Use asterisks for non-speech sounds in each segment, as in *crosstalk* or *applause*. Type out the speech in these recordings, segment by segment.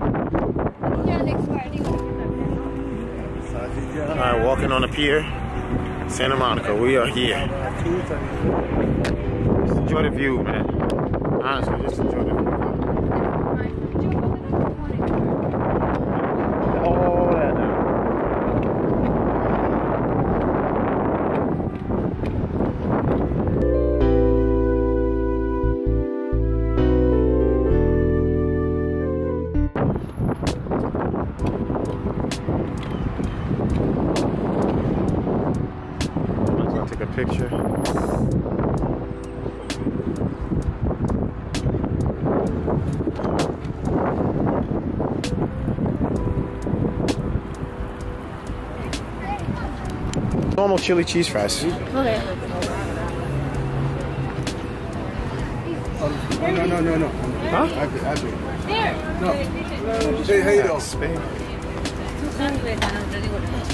All right, walking on the pier, Santa Monica. We are here. Just enjoy the view, man. Honestly, just enjoy the view. Normal chili cheese fries. Okay. No, no, no, no. Huh? Happy, happy. There. No. Say hey, though.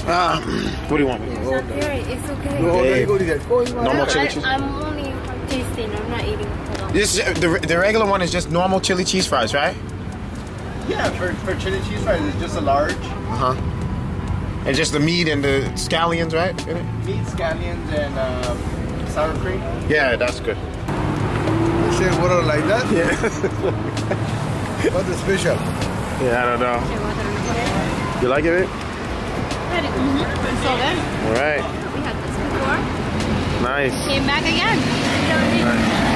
Ah, *clears throat* what do you want? It's okay. It's okay. No, there go to that. Go, Normal chili I, cheese. I'm only tasting. I'm not eating. Hold on. This the, the regular one is just normal chili cheese fries, right? Yeah, for, for chili cheese fries, it's just a large. Uh huh. And just the meat and the scallions, right? Meat, scallions, and um, sour cream. Yeah, that's good. You say water like that? Yeah. *laughs* What's the special? yeah, I don't know. You like it? Very good. So good. All right. We had this before. Nice. Came back again.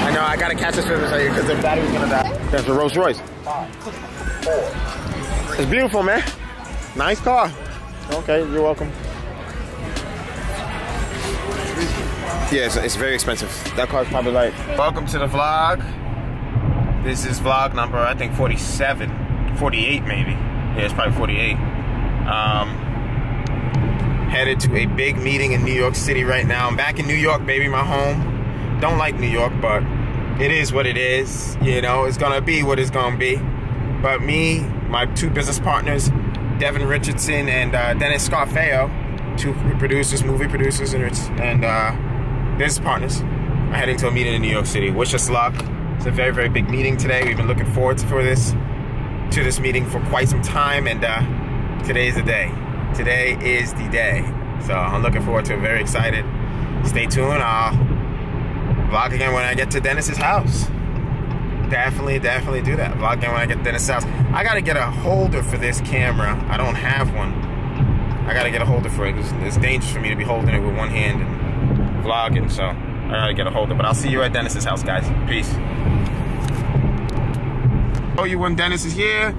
I know. I gotta catch this film because the battery's gonna die. That's a Rolls Royce. It's beautiful, man. Nice car. Okay, you're welcome. Yeah, it's, it's very expensive. That car's probably like. Welcome to the vlog. This is vlog number, I think, 47, 48 maybe. Yeah, it's probably 48. Um, headed to a big meeting in New York City right now. I'm back in New York, baby, my home. Don't like New York, but it is what it is. You know, it's gonna be what it's gonna be. But me, my two business partners, Devin Richardson and uh, Dennis Scarfeo, two producers, movie producers, and and uh, business partners, are heading to a meeting in New York City. Wish us luck. It's a very, very big meeting today. We've been looking forward to for this to this meeting for quite some time, and uh, today is the day. Today is the day. So I'm looking forward to it. Very excited. Stay tuned. I'll vlog again when I get to Dennis's house. Definitely, definitely do that. Vlog again when I get to Dennis's house. I gotta get a holder for this camera. I don't have one. I gotta get a holder for it because it's dangerous for me to be holding it with one hand and vlogging. So I gotta get a holder. But I'll see you at Dennis's house, guys. Peace. Oh, you when Dennis is here.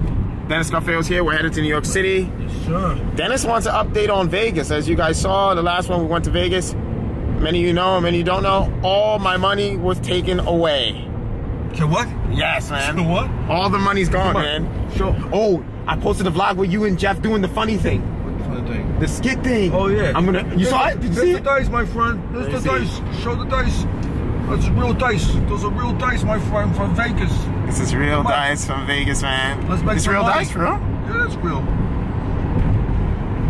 Dennis Scarfeo's here. We're headed to New York City. Sure. Dennis wants an update on Vegas. As you guys saw, the last one we went to Vegas. Many of you know, many of you don't know. All my money was taken away. Okay, what? Yes, man. The what? All the money's gone, on. man. Show. Oh, I posted a vlog with you and Jeff doing the funny thing, What funny thing? the skit thing. Oh yeah. I'm gonna. You saw it? Did you There's see the it? dice, my friend. There's the dice. Show the dice. That's real dice. Those are real dice, my friend, from Vegas. This is real Come on. dice from Vegas, man. Let's make It's real money. dice, for real? Yeah, that's real.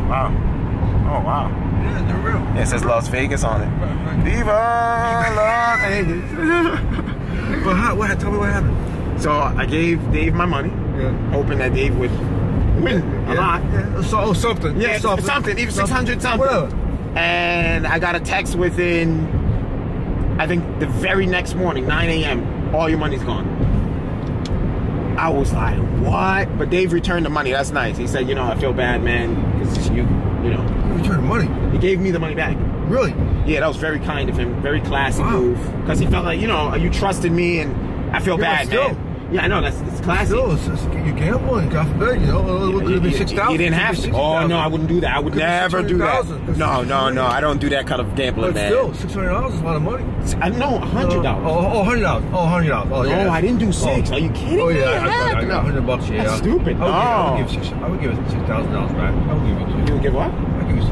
Wow. Oh wow. Yeah, they're real. Yeah, it says Las Vegas on it. Right, right. Viva Las Vegas. But how, what, tell me what happened. so I gave Dave my money, Yeah. hoping that Dave would win a yeah. lot. Yeah. So, oh, something. Yeah, something. something, even 600 something. Whatever. And I got a text within, I think the very next morning, 9 a.m., all your money's gone. I was like, what? But Dave returned the money. That's nice. He said, you know, I feel bad, man, because you, you know, returned money. he gave me the money back. Really? Yeah, that was very kind of him. Very classy Wow. move. Because he felt like, you know, you trusted me and I feel Yeah, bad, still. man. Yeah, I know, that's it's classy. Still, it's, it's, you gambling. God forbid, you know. It could have been You- 6000 You didn't have to. Oh no, I wouldn't do that. I would be never do that. 600,000. No, no, no. I don't do that kind of gambling, But man. still, $600 is a lot of money. I know, a hundred uh, dollars. Oh, oh, $100. Oh, $100. Oh, yeah. No, I didn't do oh. six. Are you kidding Oh, me? yeah. I, I, I got 100 bucks, yeah. That's stupid. I would, give, I would No. give, six, I would give $6,000 back. I would give it to you. You would give what? I give you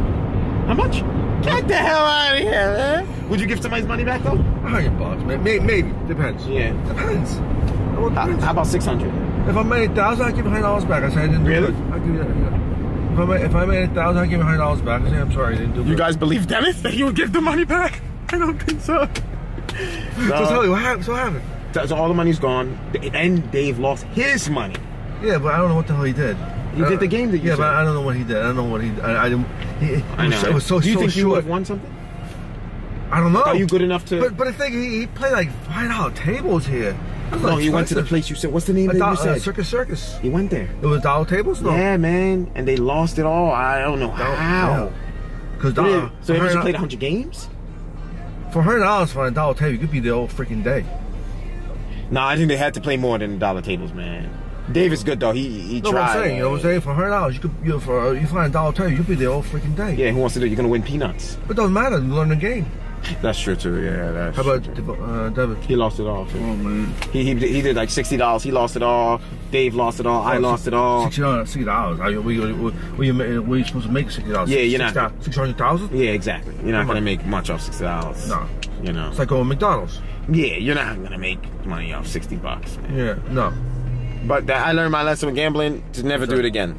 How much? Get the hell out of here, man. Would you give somebody's money back though? 100 bucks, man. Maybe, maybe. Depends. Yeah. Depends. How, depends. how about six hundred? If I made a thousand, I'd give you hundred dollars back. I said I didn't do Really? good. I give you that. Yeah. If I made if I made a thousand, I'd give you hundred dollars back. I say I'm sorry, I didn't do it. You good. guys believe Dennis that he would give the money back? I don't think so. So uh, tell me what happened. So what happened? So, so all the money's gone, and Dave lost his money. Yeah, but I don't know what the hell he did. He did the game that you Yeah, but. I don't know what he did. I don't know what he. I, I didn't. He, it I know. Was, it was so Do you so think you would have won something? I don't know. Are you good enough to? But but the thing, he, he played like five dollar tables here. It was no, like he went to the place you said. What's the name A that do- you uh. Circus Circus. he went there. It was dollar tables. No. Yeah, man, and they lost it all. I don't know how. Because But dollar. so they just played hundred games. for hundred dollars for a dollar table, you could be there all freaking day. No, I think they had to play more than dollar tables, man. Dave is good though. He he No, tried. what I'm saying, you know what I'm saying? For hundred dollars, you could you know, for uh, you find a dollar table, you could be there all freaking day. Yeah, who wants to do? it? You're gonna win peanuts. It doesn't matter. You learn the game. That's true too. Yeah, that's. How about uh, David? he lost it all? Too. Oh man. He, he he did like sixty dollars. He lost it all. Dave lost it all. I lost it all. Sixty dollars. Sixty dollars. Are you, were you, were you, ma- were you supposed to make sixty dollars? Yeah, you're not- Six hundred thousand. Yeah, exactly. You're not Come gonna on. make much off sixty dollars. No. You know. It's like going McDonald's. Yeah, you're not gonna make money off sixty bucks. Man. Yeah. No. But that, I learned my lesson with gambling to never do it again.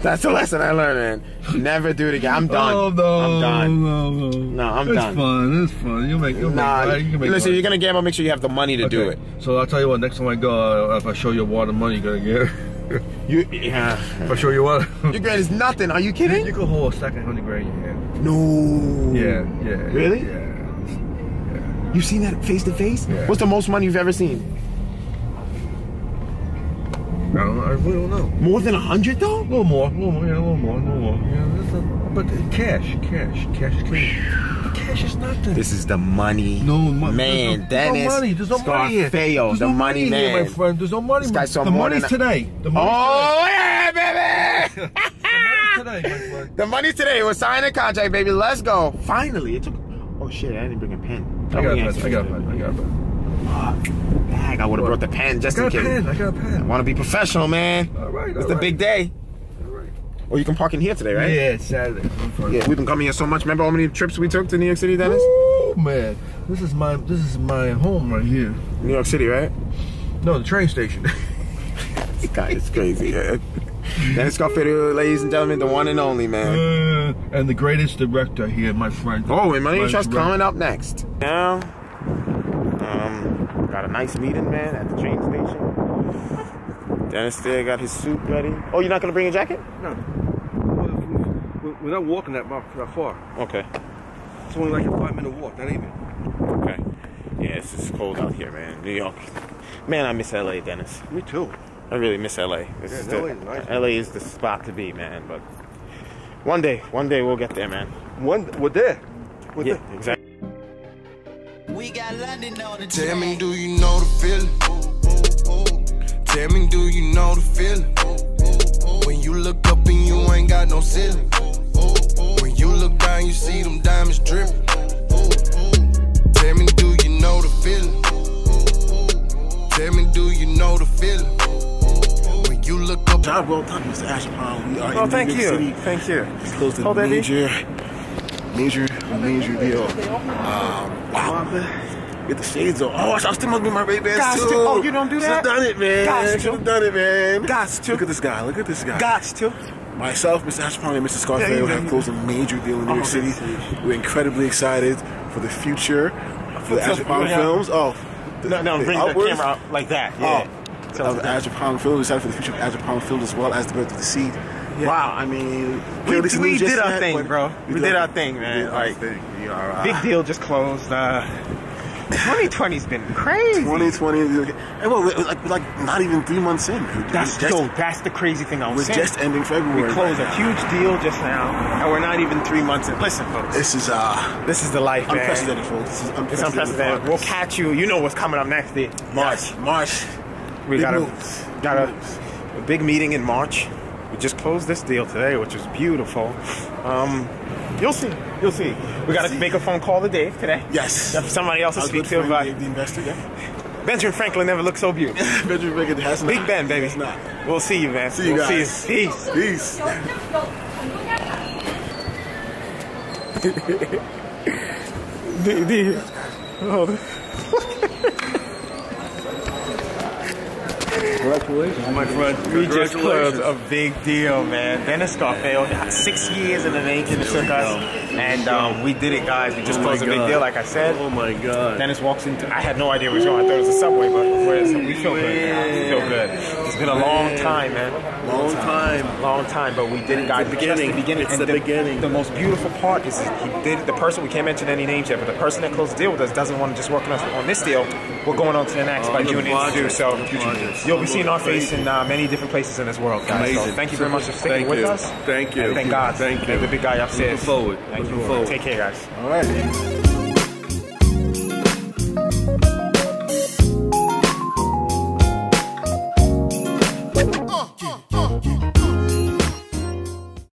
That's the lesson I learned, man. Never do it again. I'm done. Oh no. I'm done. No, no. No, I'm it's done. fun. It's fun. You make. You Nah, make. You can make listen, money. you're gonna gamble. Make sure you have the money to do it. So I'll tell you what. Next time I go, uh, if I show you water money, you're gonna get. *laughs* You, yeah. if I show you what. *laughs* Your grand is nothing. Are you kidding? you kidding? can hold a second hundred grand in your hand. No. Yeah. Yeah. Really? Yeah. You've seen that face to face? Yeah. What's the most money you've ever seen? I don't know. I really don't know. More than a hundred though? A little more, a little more, yeah, a little more, a little more. Yeah, that's a, but cash, cash, cash is king. Cash is nothing. This is the money. no mo- man. There's no, there's Dennis no money. There's no money here. There's the no money money man. here, my friend. There's no money. This guy saw the money's today. The money's Oh yeah, baby! today. The money's today, my friend. the money's today. We're signing a contract, baby. Let's go. Finally, it took. Oh shit! I didn't bring a pen. I got a pen. I got a pen. I got a pen. Bag. I would have brought the pen just I in got a case. pen. I got a pen. Want to be professional, man. All right. It's all the right. big day. All right. Or you can park in here today, right? Yeah, it's Saturday. Yeah, we've been coming here so much. Remember how many trips we took to New York City, Dennis? Oh man, this is my this is my home right here. New York City, right? No, the train station. *laughs* This guy is crazy. Yeah. Dennis Scarfeo, ladies and gentlemen, the one and only, man. Uh, and the greatest director here, my friend. Oh, and Money My Trust coming up next. Now, um, got a nice meeting, man, at the train station. Dennis there got his suit ready. Oh, you're not gonna bring a jacket? No. We're- not walking that, far. Okay. It's only like a five minute walk, not even. Okay. Yeah, it's just cold out here, man. New York. Man, I miss LA, Dennis. Me too. I really miss LA. This Yeah, is LA the, is nice. LA is the spot to be, man. But one day, one day we'll get there, man. One, we're there. We're Yeah, there. exactly. Tell me, do you know the feeling? Tell me, do you know the feeling? When you look up and you ain't got no ceiling. When you look down, you see them diamonds dripping. Tell me, do you know the feeling? Tell me, do you know the feeling? When you look up. Job well done, Mr. Agyapong. We are Oh, in thank New you. City. Thank you. It's Close to Hold that, B. major, major, major deal. Um, wow. Get the shades on. Oh, I still must be my Ray Bans Gots too. to. Oh, you don't do that? Should've done it, man. Gots to. Should have done it, man. Gots to. Look at this guy. Look at this guy. Gots to. Myself, Mr. Agyapong, and Mr. Yeah, have closed a major deal in New Oh, York City. We're incredibly excited for the future for the Yeah. films. Oh, the- No, no, the bring the camera out like that. Oh, Yeah. of Agyapong Films. Excited for the future of Agyapong Films as well as the birth of the seed. Wow, I mean, We, to we did our thing, bro. We, did our thing, man. our Like, thing. We uh, big deal just closed. Uh, 2020's been crazy. 2020. And well, like, like not even three months in. That's just, yo, that's the crazy thing I was we're saying. just ending February. we closed right a huge deal just now, and we're not even three months in. Listen, folks, This is uh, this is the life, man. unprecedented, folks. This is unprecedented. It's unprecedented. We'll catch you. You know what's coming up next, year. March. Yes, March. We Big got a got a, Big a big meeting in March. We just closed this deal today, which is beautiful. Um, you'll see. You'll see. We got to make a phone call to Dave today. Yes. Somebody else to Our speak to about. Dave, the investor. Yeah. Benjamin Franklin never looked so beautiful. *laughs* Benjamin Bacon has not. Big Ben, baby. It's not. We'll see you, man. See you we'll guys. See you. Peace. Peace. *laughs* *laughs* The, the, oh, Congratulations, my friend. We just closed a big deal, man. Dennis Garfield, six years in the making it took us, and um, we did it, guys. We just Oh closed a big deal, like I said. Oh my God. Dennis walks into. I had no idea where he was going. I thought it was a subway, but we feel good. Man. We feel good. It's been a long time, man. Long time. Long time, but we did it, guys. the beginning. the beginning. It's And the beginning. The most beautiful part is he did the person we can't mention any names yet, but the person that closed the deal with us doesn't want to just work on us on this deal. We're going on to the next On by the doing project, interview. So you'll be seeing our face in uh, many different places in this world, guys. So thank you very much for sticking Thank with you. us. Thank you. And thank God. Thank you. The big guy upstairs. Looking forward. Thank Looking you. forward. Take care, guys. All right.